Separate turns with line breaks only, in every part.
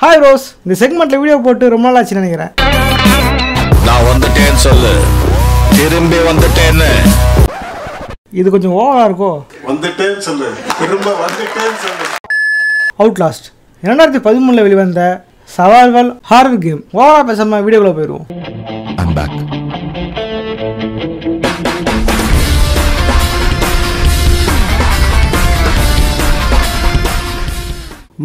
Hi rose இந்த செக்மெண்ட்ல video போட்டு ரொம்ப நாள் ஆச்சுன்னு நினைக்கிறேன்.
நான் வந்துட்டேன்னு சொல்லு. திரும்பி வந்துட்டேன்னு.
இது கொஞ்சம் ஓவரா இருக்கோ?
வந்துட்டேன்னு சொல்லு. திரும்ப வந்துட்டேன்னு சொல்லு.
அவுட் லாஸ்ட் இரண்டாயிரத்தி பதிமூணில் வெளிவந்த சவால்வல் ஹாரர் கேம் ஓவரா பேசாம வீடியோக்குள்ள போயிடுவோம்.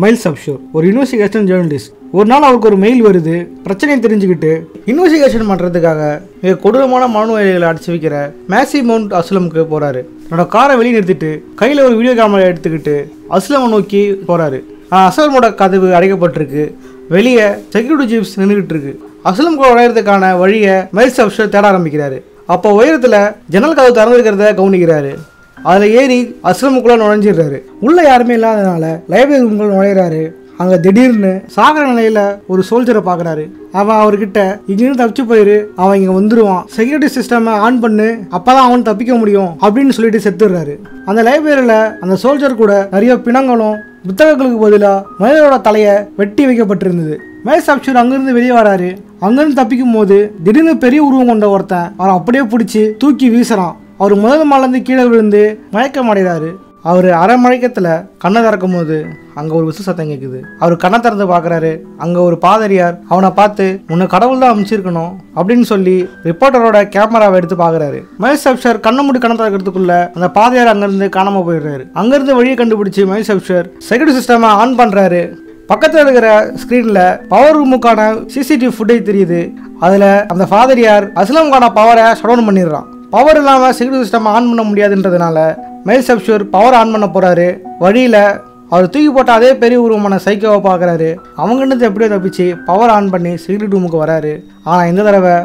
மைல்ஸ் அப்ஷோர் ஒரு இன்வெஸ்டிகேஷன் ஜேர்னலிஸ்ட் ஒரு நாள் அவருக்கு ஒரு மெயில் வருது. பிரச்சனையை தெரிஞ்சுக்கிட்டு இன்வெஸ்டிகேஷன் பண்ணுறதுக்காக மிக கொடூரமான மனநோயாளிகளை அடிச்சு வைக்கிற மேசி மவுண்ட் அஸ்லமுக்கு போகிறாரு தன்னோட காரை வெளியே நிறுத்திட்டு கையில் ஒரு வீடியோ கேமரா எடுத்துக்கிட்டு அஸ்லமை நோக்கி போகிறாரு அசலமோட கதவு அடைக்கப்பட்டிருக்கு. வெளியே செக்யூரிட்டி ஜீப்ஸ் நின்றுக்கிட்டு இருக்கு. அஸ்லம் கூட உடையறதுக்கான வழியை மைல்ஸ் அப்ஷோர் தேட ஆரம்பிக்கிறாரு. அப்போ உயரத்தில் ஜன்னல் கதவு திறந்துருக்கிறத கவனிக்கிறாரு. அதில் ஏறி அஸ்லமுக்குள்ள நுழைஞ்சிடுறாரு. உள்ள யாருமே இல்லாதனால லைப்ரரி ரூம்குள்ள நுழையிறாரு. அங்க திடீர்னு சாகர நிலையில ஒரு சோல்ஜரை பார்க்குறாரு அவன் அவர்கிட்ட இங்கிருந்து தப்பிச்சு போயிரு. அவன் இங்க வந்துருவான். செக்யூரிட்டி சிஸ்டம் ஆன் பண்ணு. அப்பதான் அவன் தப்பிக்க முடியும். அப்படின்னு சொல்லிட்டு செத்துடுறாரு. அந்த லைப்ரரியில அந்த சோல்ஜர் கூட நிறைய பிணங்களும் புத்தகங்களுக்கு பதிலாக மனிதரோட தலையை வெட்டி வைக்கப்பட்டிருந்தது. மேஸ் அப்சூர் அங்கிருந்து வெளியே வராரு. அங்கிருந்து தப்பிக்கும் போது திடீர்னு பெரிய உருவம் கொண்ட ஒருத்தன் அவரை அப்படியே பிடிச்சி தூக்கி வீசுறான். அவர் முதல் மாலேருந்து கீழே விழுந்து மயக்கம் அடைகிறாரு அவர் அரை மயக்கத்தில் கண்ணை திறக்கும் போது அங்கே ஒரு விசு சத்தம் கேட்குது அவர் கண்ணை திறந்து பார்க்குறாரு அங்கே ஒரு பாதிரியார் அவனை பார்த்து உன்னை கடவுள் தான் அமைச்சிருக்கணும் அப்படின்னு சொல்லி ரிப்போர்ட்டரோட கேமராவை எடுத்து பார்க்குறாரு மகேஷ் அப்ஷர் கண்ணை மூடி கண்ணை திறக்கிறதுக்குள்ள அந்த பாதிரியார் அங்கேருந்து காணாமல் போயிடுறாரு. அங்கேருந்து வழியை கண்டுபிடிச்சி மகேஷ் அப்ஷர் செக்யூரிட்டி சிஸ்டமை ஆன் பண்ணுறாரு பக்கத்தில் இருக்கிற ஸ்க்ரீனில் பவர் ரூமுக்கான சிசிடிவி ஃபுட்டேஜ் தெரியுது. அதில் அந்த ஃபாதரியார் அஸ்லமுக்கான பவரை ஷட் டவுன் பண்ணிடுறான். பவர் இல்லாமல் சிக்னல் சிஸ்டம் ஆன் பண்ண முடியாதுன்றதுனால மெயில் சப்ஷூர் பவர் ஆன் பண்ண போகிறாரு வழியில் அவர் தூக்கி போட்ட அதே பெரிய உருவமான சைக்கோவை பார்க்குறாரு அவங்கன்னு எப்படியோ தப்பிச்சு பவர் ஆன் பண்ணி செக்யூரிட்டி ரூமுக்கு வராரு. ஆனால் இந்த தடவை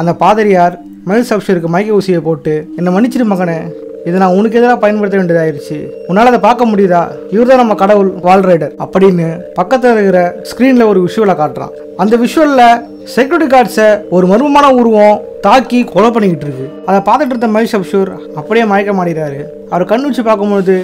அந்த பாதிரியார் மெயில் சப்ஷூருக்கு மயக்க ஊசியை போட்டு என்னை மன்னிச்சிரு மகனே. இதை நான் உனக்கு எதிராக பயன்படுத்த வேண்டியதாயிருச்சு. உன்னால் அதை பார்க்க முடியுதா? இவர் தான் நம்ம கடவுள் வால் ரைடர் அப்படின்னு பக்கத்தில் இருக்கிற ஸ்க்ரீனில் ஒரு விஷுவலை காட்டுறான். அந்த விஷுவலில் செக்யூரிட்டி கார்ட்ஸை ஒரு மர்மமான உருவம் தாக்கி கொலை பண்ணிக்கிட்டு இருக்கு. அதை பார்த்துட்டு இருந்த மகேஷ் அப்ஷூர் அப்படியே மயக்க மாடிறாரு அவர் கண் வச்சு பார்க்கும்போது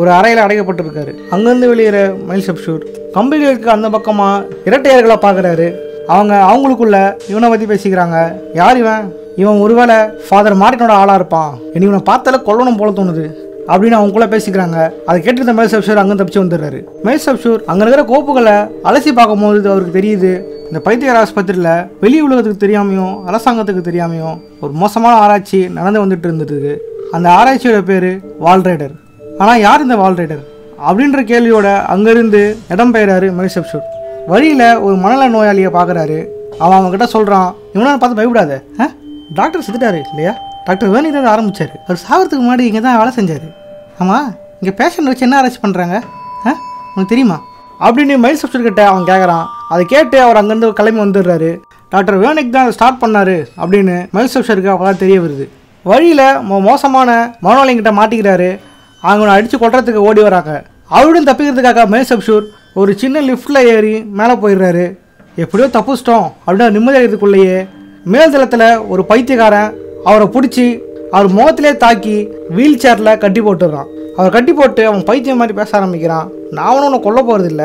ஒரு அறையில் அடைக்கப்பட்டிருக்காரு. அங்கேருந்து வெளியேற மயில் சப்ஷூர் கம்பிகளுக்கு அந்த பக்கமாக இரட்டையர்களை பார்க்குறாரு. அவங்க அவங்களுக்குள்ள இவனை பற்றி பேசிக்கிறாங்க. யார் இவன்? இவன் ஒருவேளை ஃபாதர் மார்ட்டினோட ஆளாக இருப்பான். இனி இவனை பார்த்தால கொல்லணும் போல தோணுது. அப்படின்னு அவங்களுக்குள்ள பேசிக்கிறாங்க. அதை கேட்டிருந்த மேல் சப்ஷூர் அங்கே தப்பிச்சு வந்துடுறாரு. மேல் சப்ஷூர் அங்கே இருக்கிற கோப்புகளை அலசி பார்க்கும்போது அவருக்கு தெரியுது. இந்த பைத்தியர் ஆஸ்பத்திரியில் வெளி உலகத்துக்கு தெரியாமையும் அரசாங்கத்துக்கு தெரியாமையும் ஒரு மோசமான ஆராய்ச்சி நடந்து வந்துட்டு இருந்தது அந்த ஆராய்ச்சியோட பேர் வால் ரைடர். ஆனால் யார் இந்த வால் ரைடர்? அப்படின்ற கேள்வியோட அங்கேருந்து இடம் பெயராரு மகேஷ் வழியில் ஒரு மனநல நோயாளியை பார்க்குறாரு. அவன் அவன்கிட்ட சொல்கிறான் இவனால் பார்த்து பயப்படாத. ஆ? டாக்டர் செத்துட்டாரு இல்லையா? டாக்டர் வேணி தான் ஆரம்பிச்சார். அவர் சாகிறதுக்கு முன்னாடி இங்கே தான் வேலை செஞ்சார். ஆமாம் இங்கே பேஷண்ட் வச்சு என்ன ஆராய்ச்சி பண்ணுறாங்க ஆ? உனக்கு தெரியுமா? அப்படின்னு மைல் சப்ஸ்டர் கிட்ட அவன் கேட்குறான் அதை கேட்டு அவர் அங்கேருந்து கிளம்பி வந்துடுறாரு. டாக்டர் வேனிக் தான் ஸ்டார்ட் பண்ணார் அப்படின்னு மைல் சப்ஸ்டருக்கு அப்பதான் தெரிய வருது. வழியில் மோ மோசமான மனோலிங்கிட்ட மாட்டிக்கிறாரு. அவங்கள அடித்து கொட்டுறதுக்கு ஓடி வராங்க. அவருடன் தப்பிக்கிறதுக்காக மைல் சப்ஷூர் ஒரு சின்ன லிஃப்ட்டில் ஏறி மேலே போயிடுறாரு. எப்படியோ தப்பிச்சிட்டோம் அப்படின்னு நிம்மதியாகிறதுக்குள்ளேயே மேல்தளத்தில் ஒரு பைத்தியக்காரன் அவரை பிடிச்சி அவர் முகத்திலே தாக்கி வீல் சேரில் கட்டி போட்டுடுறான். அவர் கட்டி போட்டு அவன் பைத்தியம் மாதிரி பேச ஆரம்பிக்கிறான். நான் அவனும் உன்னை கொல்ல போகிறதில்ல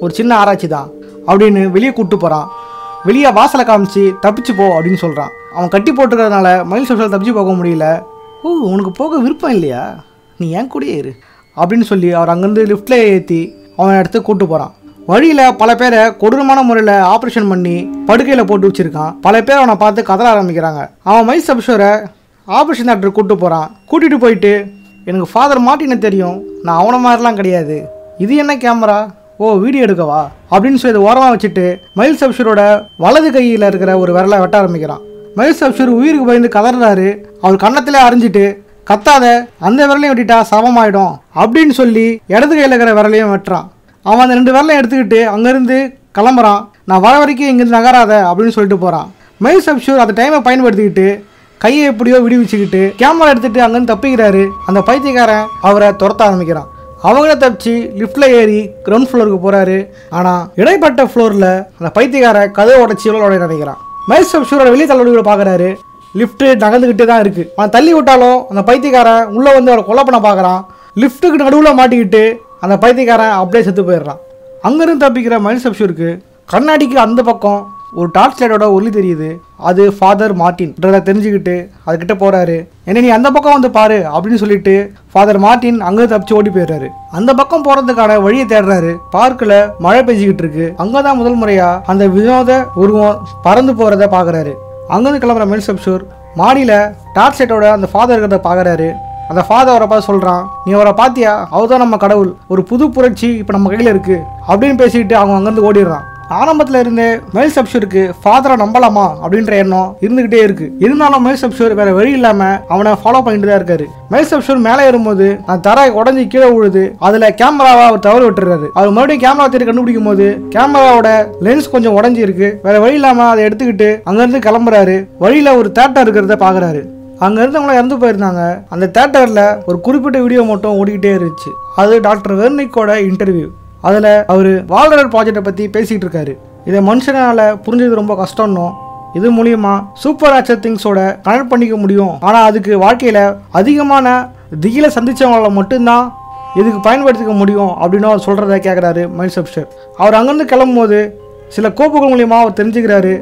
ஒரு சின்ன ஆராய்ச்சி தான். அப்படின்னு வெளியே கூப்பிட்டு போகிறான் வெளியே வாசலை காமிச்சு தப்பிச்சு போ அப்படின்னு சொல்கிறான் அவன் கட்டி போட்டுக்கிறதுனால மயில் சப்ஷால் தப்பிச்சு போக முடியல. ஓ உனக்கு போக விருப்பம் இல்லையா? நீ ஏன் கூடயே இரு. அப்படின்னு சொல்லி அவர் அங்கேருந்து லிஃப்ட்டில் ஏற்றி அவன் இடத்துக்கு கூப்பிட்டு போகிறான் வழியில் பல பேரை கொடூரமான முறையில் ஆப்ரேஷன் பண்ணி படுக்கையில் போட்டு வச்சிருக்கான். பல பேர் அவனை பார்த்து கதற ஆரம்பிக்கிறாங்க. அவன் மைஸ் அபிஷோரை ஆப்ரேஷன் டாக்டர் கூட்டு போகிறான் கூட்டிகிட்டு போயிட்டு எனக்கு ஃபாதர் மாட்டின்னு தெரியும். நான் அவனை மாதிரிலாம் கிடையாது. இது என்ன கேமரா ஓ வீடியோ எடுக்கவா? அப்படின்னு சொல்லி ஓரமாக வச்சுட்டு மயில் சப்ஷூரோட வலது கையில் இருக்கிற ஒரு விரலை வெட்ட ஆரம்பிக்கிறான். மயில் சப்ஷூர் உயிருக்கு பயந்து கதறாரு. அவர் கன்னத்திலே அறிஞ்சிட்டு கத்தாத அந்த விரலையும் வெட்டிட்டா சமமாயிடும். அப்படின்னு சொல்லி இடது கையில் இருக்கிற விரலையும் வெட்டுறான். அவன் அந்த ரெண்டு விரலையும் எடுத்துக்கிட்டு அங்கேருந்து கிளம்புறான். நான் வர வரைக்கும் இங்கேருந்து நகராத அப்படின்னு சொல்லிட்டு போகிறான் மெய் சப்ஷூர் அந்த டைமை பயன்படுத்திக்கிட்டு கையை எப்படியோ விடுவிச்சுக்கிட்டு கேமரா எடுத்துகிட்டு அங்கேருந்து தப்பிக்கிறாரு. அந்த பைத்தியக்காரன் அவரை துரத்த ஆரம்பிக்கிறான். அவங்கள தப்பிச்சு லிஃப்ட்டில் ஏறி கிரவுண்ட் ஃப்ளோருக்கு போகிறாரு ஆனால் இடைப்பட்ட ஃப்ளோரில் அந்த பைத்தியக்கார கதை உடச்சி உடைய நினைக்கிறான். மைஸ் சப்ஷூரோட வெளியே தள்ளுவீடு பார்க்குறாரு லிஃப்ட்டு நகர்ந்துக்கிட்டே தான் இருக்குது அவன் தள்ளி விட்டாலும் அந்த பைத்தியக்காரன் உள்ளே வந்து அவரை கொலை பண்ண பார்க்குறான் லிஃப்ட்டுக்கு நடுவில் மாட்டிக்கிட்டு அந்த பைத்தியக்காரன் அப்படியே செத்து போயிடுறான். அங்கேருந்து தப்பிக்கிற மைல்ஸ் அப்ஷூருக்கு கண்ணாடிக்கு அந்த பக்கம் ஒரு டார்ச் லைட்டோட ஒளி தெரியுது. அது ஃபாதர் மார்ட்டின்றதை தெரிஞ்சுக்கிட்டு அதுக்கிட்ட போகிறாரு என்ன நீ அந்த பக்கம் வந்து பாரு அப்படின்னு சொல்லிட்டு ஃபாதர் மார்ட்டின் அங்கே தப்பிச்சு ஓடி போயிடுறாரு. அந்த பக்கம் போகிறதுக்கான வழியை தேடுறாரு. பார்க்கில் மழை பெஞ்சிக்கிட்டு இருக்கு. அங்கதான் முதல் முறையாக அந்த வினோத உருவம் பறந்து போகிறத பார்க்குறாரு. அங்கேருந்து கிளம்புற மெல்சப்ஷூர் மாடியில் டார்ச் லைட்டோட அந்த ஃபாதர் இருக்கிறத பார்க்குறாரு. அந்த ஃபாதர் அவரை பார்த்து சொல்கிறான் நீ அவரை பார்த்தியா? அவதான் நம்ம கடவுள். ஒரு புது புரட்சி இப்போ நம்ம கையில் இருக்குது அப்படின்னு பேசிக்கிட்டு அவங்க அங்கேருந்து ஓடிடுறான். ஆரம்பத்தில் இருந்தே மேல் சப்ஷூருக்கு ஃபாதரை நம்பலாமா? அப்படின்ற எண்ணம் இருந்துகிட்டே இருக்கு. இருந்தாலும் மேல் சப்ஷூர் வேற வழி இல்லாம அவனை ஃபாலோ பண்ணிட்டு தான் இருக்காரு. மேல் சப்ஷூர் மேலே ஏறும்போது அந்த தரை உடஞ்சி கீழே விழுது. அதுல கேமராவை அவர் தவறு விட்டுறாரு. அவர் மறுபடியும் கேமரா தேடி கண்டுபிடிக்கும் போது கேமராவோட லென்ஸ் கொஞ்சம் உடஞ்சி இருக்கு வேற வழி இல்லாம அதை எடுத்துக்கிட்டு அங்கிருந்து கிளம்புறாரு. வழியில ஒரு தேட்டர் இருக்கிறத பாக்குறாரு. அங்க இருந்தவங்கள இறந்து போயிருந்தாங்க. அந்த தேட்டர்ல ஒரு குறிப்பிட்ட வீடியோ மட்டும் ஓடிக்கிட்டே இருந்துச்சு. அது டாக்டர் வெர்னிக்கோட இன்டர்வியூ அதில் அவர் வால்ரர் ப்ராஜெக்டை பற்றி பேசிக்கிட்டு இருக்காரு. இதை மனுஷனால புரிஞ்சது ரொம்ப கஷ்டம்னும் இது மூலியமா சூப்பர் நேச்சர் திங்ஸோட கனெக்ட் பண்ணிக்க முடியும். ஆனால் அதுக்கு வாழ்க்கையில் அதிகமான திகில சந்திச்சவங்கள மட்டும்தான் இதுக்கு பயன்படுத்திக்க முடியும் அப்படின்னு அவர் சொல்கிறத கேட்குறாரு மைல் சப்ஷர் அவர் அங்கேருந்து கிளம்பும்போது சில கோப்புகள் மூலியமாக அவர் தெரிஞ்சுக்கிறாரு.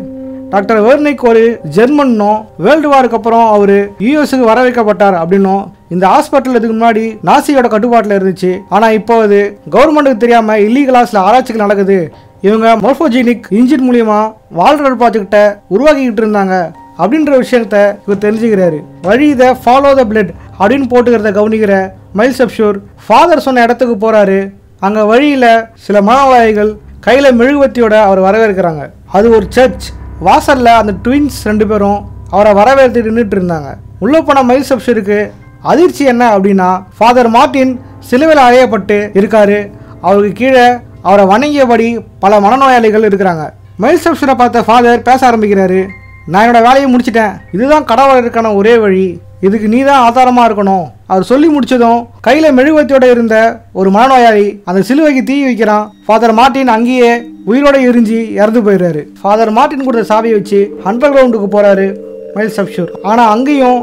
டாக்டர் வேர்னிக் ஒரு ஜெர்மன்னும் வேர்ல்டு வாருக்கு அப்புறம் அவர் யூஎஸ்க்கு வர வைக்கப்பட்டார் அப்படின்னும் இந்த ஹாஸ்பிட்டல் இதுக்கு முன்னாடி நாசியோட கட்டுப்பாட்டில் இருந்துச்சு. ஆனால் இப்போ அது கவர்மெண்ட்டுக்கு தெரியாமல் இல்லீகலாக சில ஆராய்ச்சிகள் நடக்குது. இவங்க மோர்ஃபோஜீனிக் இன்ஜின் மூலியமா வால்ரர் ப்ராஜெக்டை உருவாக்கிக்கிட்டு இருந்தாங்க அப்படின்ற விஷயத்த இவர் தெரிஞ்சுக்கிறாரு. வழி இதை ஃபாலோ த பிளட் அப்படின்னு போட்டுக்கிறத கவனிக்கிற மைல் சப்ஷூர் ஃபாதர் சொன்ன இடத்துக்கு போறாரு. அங்க வழியில சில மாணவர்கள் கையில மெழுகுவத்தியோட அவர் வரவேற்கிறாங்க. அது ஒரு சர்ச் வாசல்ல அந்த ட்வின்ஸ் ரெண்டு பேரும் அவரை வரவேற்று நின்றுட்டு இருந்தாங்க. உள்ளே போன மைல் சப்ஷருக்கு அதிர்ச்சி என்ன அப்படின்னா ஃபாதர் மார்ட்டின் சிலுவையில் அறையப்பட்டு இருக்காரு. அவருக்கு கீழே அவரை வணங்கியபடி பல மனநோயாளிகள் இருக்கிறாங்க. மைல் சப்ஷரை பார்த்த ஃபாதர் பேச ஆரம்பிக்கிறாரு. நான் என்னோடய வேலையை முடிச்சிட்டேன். இதுதான் கடவுளருக்கான ஒரே வழி. இதுக்கு நீ தான் ஆதாரமாக இருக்கணும். அவர் சொல்லி முடிச்சதும் கையில் மெழுகுவத்தியோட இருந்த ஒரு மனநோயாளி அந்த சிலுவைக்கு தீ வைக்கிறான். ஃபாதர் மார்ட்டின் அங்கேயே உயிரோட எரிஞ்சு இறந்து போயிடுறாரு. ஃபாதர் மார்ட்டின் கொடுத்த சாவியை வச்சு அண்டர் கிரவுண்டுக்கு போகிறாரு மைல் சப்ஷூர் ஆனால் அங்கேயும்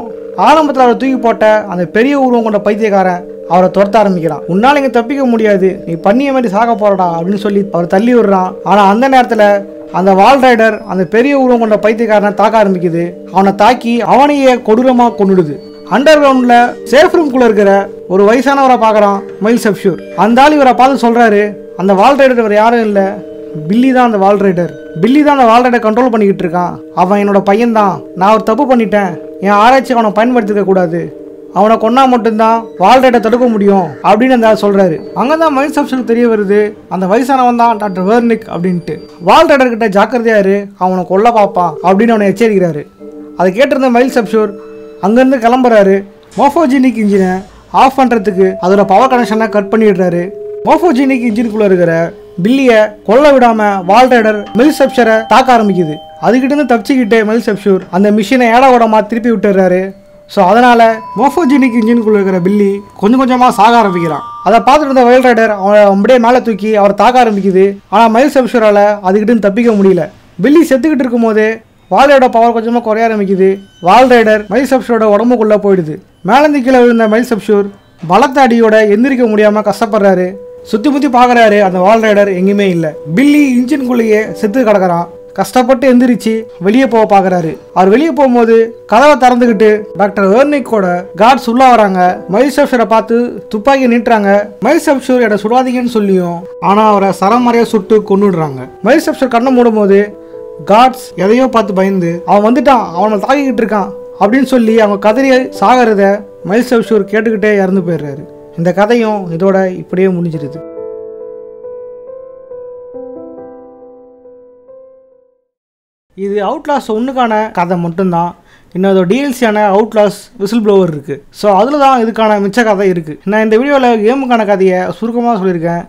ஆரம்பத்தில் அவரை தூக்கி போட்ட அந்த பெரிய உருவம் கொண்ட பைத்தியக்காரன் அவரை துரத்த ஆரம்பிக்கிறான். உன்னால் இங்கே தப்பிக்க முடியாது. நீ பண்ணிய மாதிரி சாக போறடா அப்படின்னு சொல்லி அவர் தள்ளி விடுறான். ஆனால் அந்த நேரத்தில் அந்த வால் ரைடர் அந்த பெரிய உருவம் கொண்ட பைத்தியக்காரனை தாக்க ஆரம்பிக்குது. அவனை தாக்கி அவனையே கொடூரமா கொண்டுடுது அண்டர் கிரவுண்ட்ல சேஃப் ரூம்குள்ளே இருக்கிற ஒரு வயசானவரை பார்க்குறான் மைல் சப்ஷூர் அந்த ஆள் இவரை பார்த்து சொல்றாரு அந்த வால் ரைடர் இவர் யாரும் இல்லை. பில்லி தான் அந்த வால் ரைடர். பில்லி தான் அந்த வால் ரைடர் கண்ட்ரோல் பண்ணிக்கிட்டு இருக்கான். அவன் என்னோட பையன் தான் நான் ஒரு தப்பு பண்ணிட்டேன். என் ஆராய்ச்சி அவனை பயன்படுத்திக்க கூடாது. அவனை கொன்னா மட்டும்தான் வால் தடுக்க முடியும் அப்படின்னு அந்த சொல்றாரு. அங்கதான் மைல் சப்ஷனுக்கு தெரிய வருது. அந்த வயசானவன் தான் டாக்டர் வேர்னிக் அப்படின்ட்டு. வால் கிட்ட ஜாக்கிரதையா அவனை கொல்ல பார்ப்பான் அப்படின்னு அவனை எச்சரிக்கிறாரு. அதை கேட்டிருந்த மைல் சப்ஷூர் அங்கேருந்து கிளம்புறாரு. மோஃபோஜினிக் இன்ஜினை ஆஃப் பண்ணுறதுக்கு அதோட பவர் கனெக்ஷனை கட் பண்ணிடுறாரு. மோஃபோஜினிக் இன்ஜினுக்குள்ள இருக்கிற பில்லியை கொல்ல விடாம வால் ரைடர் மெல் சப்ஷரை தாக்க ஆரம்பிக்குது. அதுக்கிட்டேருந்து தப்பிச்சுக்கிட்டே மெல் சப்ஷூர் அந்த மிஷினை ஏடா ஓடமா திருப்பி விட்டுறாரு ஸோ அதனால் மோஃபோஜெனிக் இன்ஜினுக்குள்ள இருக்கிற பில்லி கொஞ்சம் கொஞ்சமாக சாக ஆரம்பிக்கிறான். அதை பார்த்துட்டு இருந்த வயல் ரைடர் அவனை அப்படியே மேலே தூக்கி அவர் தாக்க ஆரம்பிக்குது. ஆனால் மயில் செப்ஷரால் அதுகிட்ட தப்பிக்க முடியல. பில்லி செத்துக்கிட்டு இருக்கும்போதே வாலோட பவர் கொஞ்சமாக குறைய ஆரம்பிக்குது. வால் ரைடர் மயில் செப்ஷரோட உடம்புக்குள்ளே போயிடுது. மேலேந்து கீழே விழுந்த மைல் செப்ஷூர் பலத்த அடியோட எந்திரிக்க முடியாமல் கஷ்டப்படுறாரு. சுற்றி முற்றி பார்க்குறாரு அந்த வால் ரைடர் எங்கேயுமே இல்லை. பில்லி இன்ஜின்குள்ளேயே செத்து கிடக்கிறான். கஷ்டப்பட்டு எந்திரிச்சு வெளியே போக பார்க்குறாரு அவர் வெளியே போகும்போது கதவை திறந்துக்கிட்டு டாக்டர் வேர்னிக்கோட கார்ட்ஸ் உள்ள வராங்க. மைல் சப்ஷூரை பார்த்து துப்பாக்கி நீட்டுறாங்க. மைல் சப்ஷூர் எட சுடாதீங்கன்னு சொல்லியும் ஆனால் அவரை சரமறையாக சுட்டு கொண்டுடுறாங்க மைல் சப்ஷூர் கண்ணை மூடும்போது காட்ஸ் எதையோ பார்த்து பயந்து அவன் வந்துட்டான். அவனை தாக்கிக்கிட்டு இருக்கான். அப்படின்னு சொல்லி அவங்க கதறியை சாகிறத மைல் சப்ஷூர் கேட்டுக்கிட்டே இறந்து போயிடுறாரு. இந்த கதையும் இதோட இப்படியே முடிஞ்சிருது. இது அவுட்லாஸ் ஒன்றுக்கான கதை மட்டும்தான். இன்னும் அதோட டிஎல்சியான அவுட்லாஸ் விசில் ப்ளோவர் இருக்குது ஸோ அதில் தான் இதுக்கான மிச்ச கதை இருக்குது நான் இந்த வீடியோவில் கேமுக்கான கதையை சுருக்கமாக சொல்லியிருக்கேன்.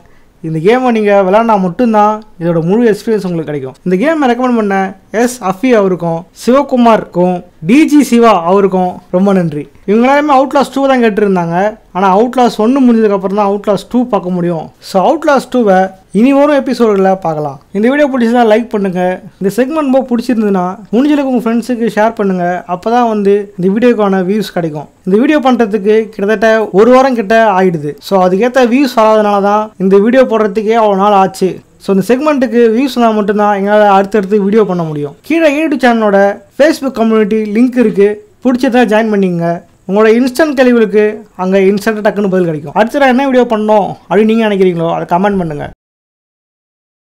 இந்த கேமை நீங்கள் விளாண்டா மட்டும்தான் இதோட முழு எக்ஸ்பீரியன்ஸ் உங்களுக்கு கிடைக்கும். இந்த கேமை ரெக்கமெண்ட் பண்ண எஸ் அஃபி அவருக்கும் சிவகுமாருக்கும் டிஜி சிவா அவருக்கும் ரொம்ப நன்றி. இவங்க எல்லாருமே அவுட்லாஸ் டூ தான் கேட்டிருந்தாங்க. ஆனால் அவுட்லாஸ் ஒன்று முடிஞ்சதுக்கப்புறம் தான் அவுட்லாஸ் டூ பார்க்க முடியும். ஸோ அவுட்லாஸ் டூவை இனி வரும் எபிசோடுகளில் பார்க்கலாம். இந்த வீடியோ பிடிச்சதா லைக் பண்ணுங்கள் இந்த செக்மெண்ட் ரொம்ப பிடிச்சிருந்ததுன்னா முடிஞ்சளவுக்கு உங்கள் ஃப்ரெண்ட்ஸுக்கு ஷேர் பண்ணுங்கள் அப்போ தான் வந்து இந்த வீடியோக்கான வியூஸ் கிடைக்கும். இந்த வீடியோ பண்ணுறதுக்கு கிட்டத்தட்ட ஒரு வாரம் கிட்ட ஆகிடுது ஸோ அதுக்கேற்ற வியூஸ் வராதனால தான் இந்த வீடியோ போடுறதுக்கே அவ்வளோ நாள் ஆச்சு. ஸோ இந்த செக்மெண்ட்டுக்கு வியூஸ் மட்டும்தான் எங்களால் அடுத்தடுத்து வீடியோ பண்ண முடியும். கீழே யூடியூப் சேனலோட ஃபேஸ்புக் கம்யூனிட்டி லிங்க் இருக்குது பிடிச்சதா ஜாயின் பண்ணிங்க உங்களோட இன்ஸ்டன்ட் கேள்விகளுக்கு அங்கே இன்ஸ்டன்ட் டக்குன்னு பதில் கிடைக்கும். அடுத்த என்ன வீடியோ பண்ணோம் அப்படின்னு நீங்கள் நினைக்கிறீங்களோ அதை கமெண்ட் பண்ணுங்கள்